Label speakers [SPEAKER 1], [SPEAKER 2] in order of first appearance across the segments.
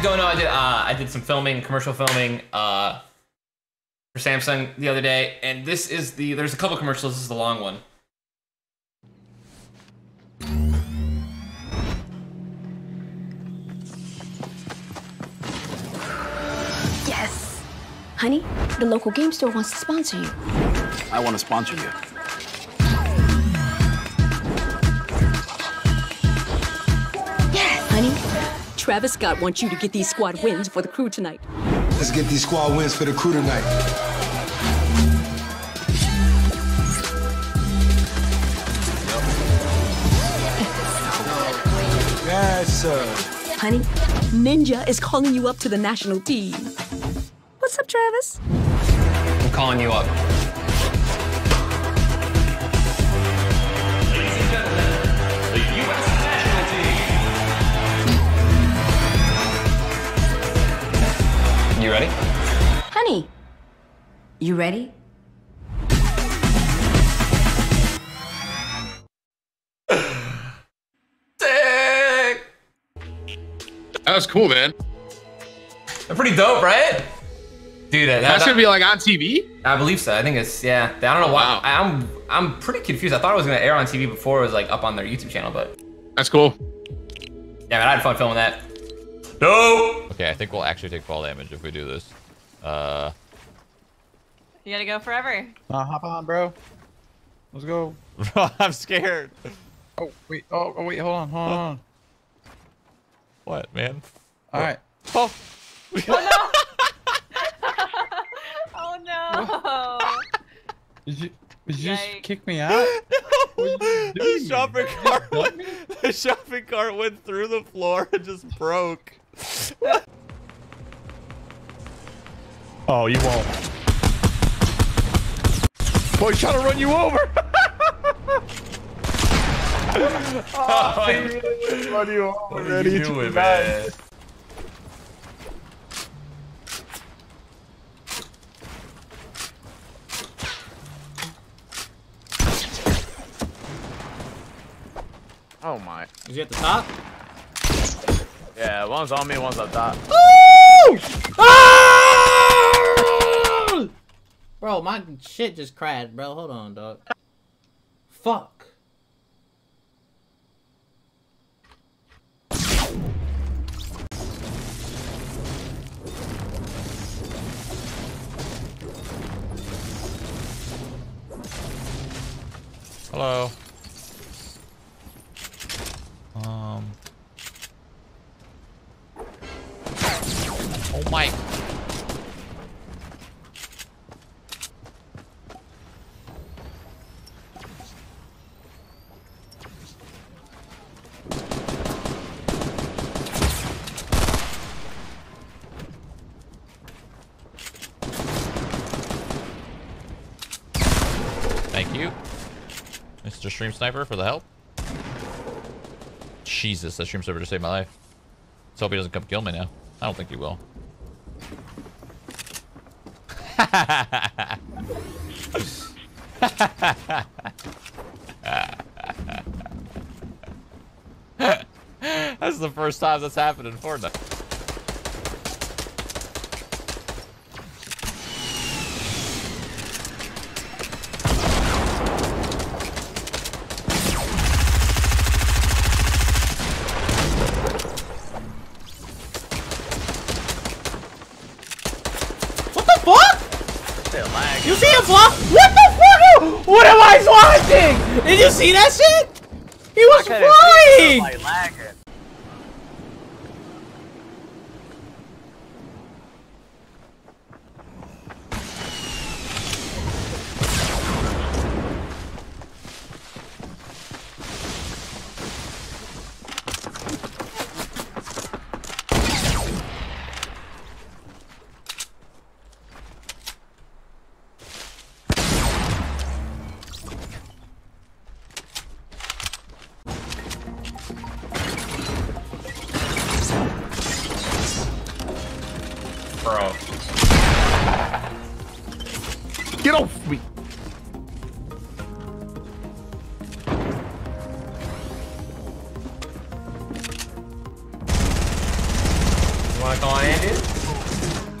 [SPEAKER 1] guys don't know, I did uh, I did some filming, commercial filming uh, for Samsung the other day, and this is the there's a couple commercials. This is the long one.
[SPEAKER 2] Yes. Honey, the local game store wants to sponsor you.
[SPEAKER 3] I want to sponsor you.
[SPEAKER 2] Travis Scott wants you to get these squad wins for the crew tonight.
[SPEAKER 4] Let's get these squad wins for the crew tonight.
[SPEAKER 5] Yes, sir.
[SPEAKER 2] Honey, Ninja is calling you up to the national team. What's up, Travis?
[SPEAKER 1] I'm calling you up. You ready?
[SPEAKER 2] Honey, you ready?
[SPEAKER 1] Sick.
[SPEAKER 6] That was cool, man.
[SPEAKER 1] They're pretty dope, right? Dude, that,
[SPEAKER 6] That's
[SPEAKER 1] that-
[SPEAKER 6] gonna be like on TV.
[SPEAKER 1] I believe so. I think it's yeah. I don't know why.
[SPEAKER 6] Wow.
[SPEAKER 1] I, I'm I'm pretty confused. I thought it was gonna air on TV before it was like up on their YouTube channel, but
[SPEAKER 6] That's cool.
[SPEAKER 1] yeah, man, I had fun filming that. No.
[SPEAKER 7] Okay, I think we'll actually take fall damage if we do this. Uh,
[SPEAKER 8] You gotta go forever.
[SPEAKER 5] Uh, hop on, bro. Let's go.
[SPEAKER 7] I'm scared.
[SPEAKER 5] Oh wait. Oh, oh wait. Hold on. Hold on.
[SPEAKER 7] What, man?
[SPEAKER 5] All right.
[SPEAKER 7] Oh,
[SPEAKER 8] Oh no! oh no.
[SPEAKER 5] Did you? Did you just kick me out?
[SPEAKER 7] the shopping cart went, the shopping cart went through the floor and just broke.
[SPEAKER 5] Oh, you won't. Boy, he's trying to run you over.
[SPEAKER 1] Oh,
[SPEAKER 5] He really run you over.
[SPEAKER 1] what are you doing, man?
[SPEAKER 3] Oh my.
[SPEAKER 9] Is he at the top?
[SPEAKER 3] Yeah, one's on me, one's up top. Ah!
[SPEAKER 9] Bro, my shit just crashed, bro. Hold on, dog. Fuck.
[SPEAKER 7] Hello. Oh my. Thank you, Mr. Stream Sniper, for the help. Jesus, that stream sniper just saved my life. Let's hope he doesn't come kill me now. I don't think he will. that's the first time that's happened in Fortnite.
[SPEAKER 9] What the fuck? You see him block? What the fuck? What am I watching? Did you see that shit? He was flying.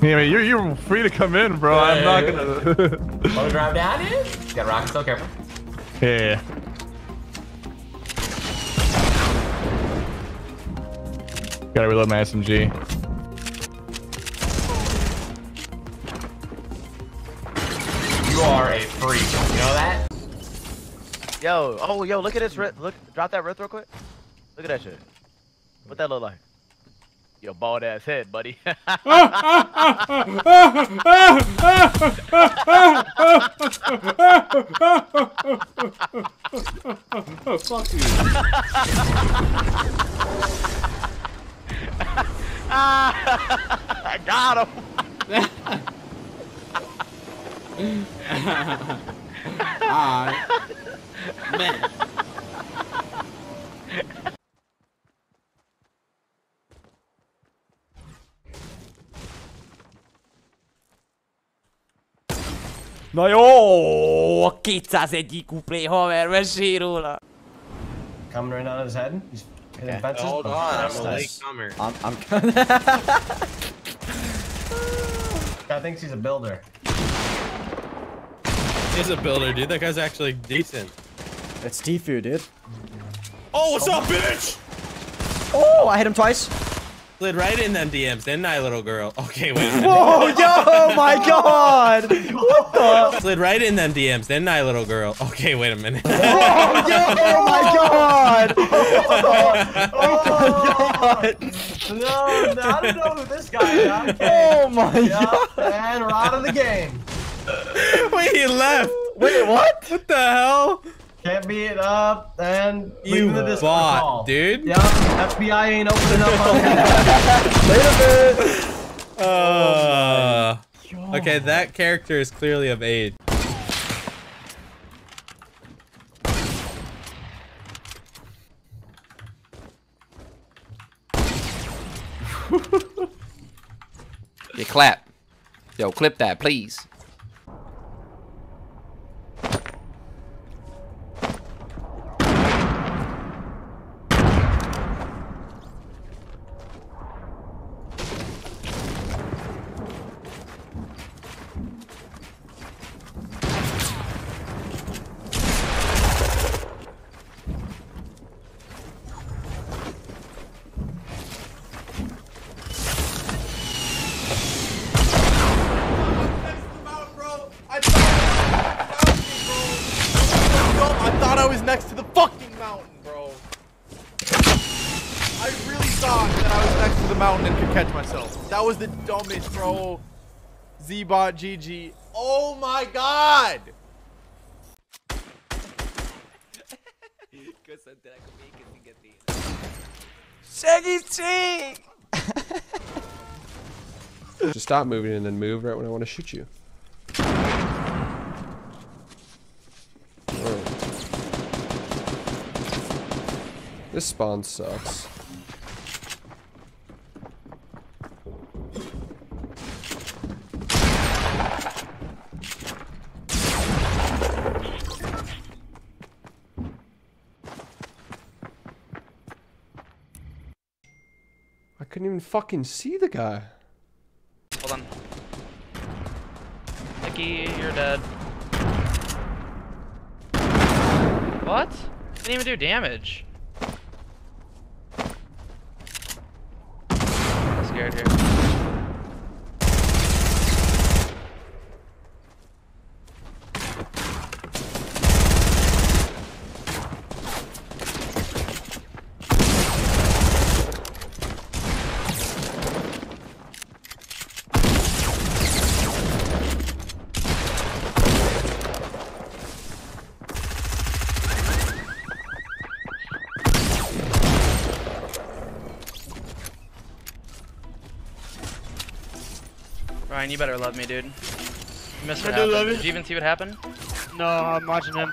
[SPEAKER 5] Yeah, man, you're you're free to come in, bro. I'm not gonna.
[SPEAKER 1] Want to drive down, dude? Got rockets, so careful.
[SPEAKER 5] yeah. Gotta reload my SMG.
[SPEAKER 1] You are a freak. You know that?
[SPEAKER 3] Yo, oh, yo, look at this. Ri- Look, drop that wrist real quick. Look at that shit. What that look like? Your bald ass head, buddy.
[SPEAKER 9] Fuck you.
[SPEAKER 3] I got him.
[SPEAKER 9] Alright. Man. Na jó, a 201 kuplé haver, mesélj róla.
[SPEAKER 10] Coming right out of his head. He's hitting
[SPEAKER 9] Okay.
[SPEAKER 10] fences.
[SPEAKER 11] Hold
[SPEAKER 10] but
[SPEAKER 11] on, I'm a
[SPEAKER 10] nice.
[SPEAKER 11] latecomer.
[SPEAKER 9] I'm, I'm
[SPEAKER 10] Guy thinks he's a builder.
[SPEAKER 11] He's a builder, dude. That guy's actually decent.
[SPEAKER 9] It's Tfue, dude.
[SPEAKER 11] Oh, what's oh. up, bitch?
[SPEAKER 9] Oh, I hit him twice.
[SPEAKER 11] Slid right in them DMs, didn't I, little girl? Okay, wait a minute.
[SPEAKER 9] Whoa, yo, oh my god. What the?
[SPEAKER 11] Slid right in them DMs, didn't I, little girl? Okay, wait a minute.
[SPEAKER 9] Oh, yo, my god. Oh, my god.
[SPEAKER 10] Oh oh no, I don't know who this guy is. Okay.
[SPEAKER 9] Oh, my
[SPEAKER 10] Yeah,
[SPEAKER 9] god.
[SPEAKER 10] and we're out of the game.
[SPEAKER 11] wait, he left.
[SPEAKER 9] Wait, what?
[SPEAKER 11] What the hell?
[SPEAKER 10] Can't beat it up and
[SPEAKER 11] You
[SPEAKER 10] leaving the Discord
[SPEAKER 11] bot,
[SPEAKER 10] call.
[SPEAKER 11] dude.
[SPEAKER 10] Yeah, FBI ain't opening up on that.
[SPEAKER 9] Wait a minute.
[SPEAKER 11] Uh, okay, that character is clearly of age.
[SPEAKER 12] You clap. Yo, clip that, please.
[SPEAKER 7] Was the dumbest, bro. Z-bot GG. Oh my god! Shaggy cheek!
[SPEAKER 13] Just stop moving and then move right when I want to shoot you. Alright. This spawn sucks. Fucking see the guy.
[SPEAKER 3] Hold on. Nicky, you're dead. What? Didn't even do damage. I'm scared here. Ryan, you better love me, dude. You missed what
[SPEAKER 7] I do
[SPEAKER 3] happened.
[SPEAKER 7] love you.
[SPEAKER 3] Did you even see what happened?
[SPEAKER 7] No, I'm watching him.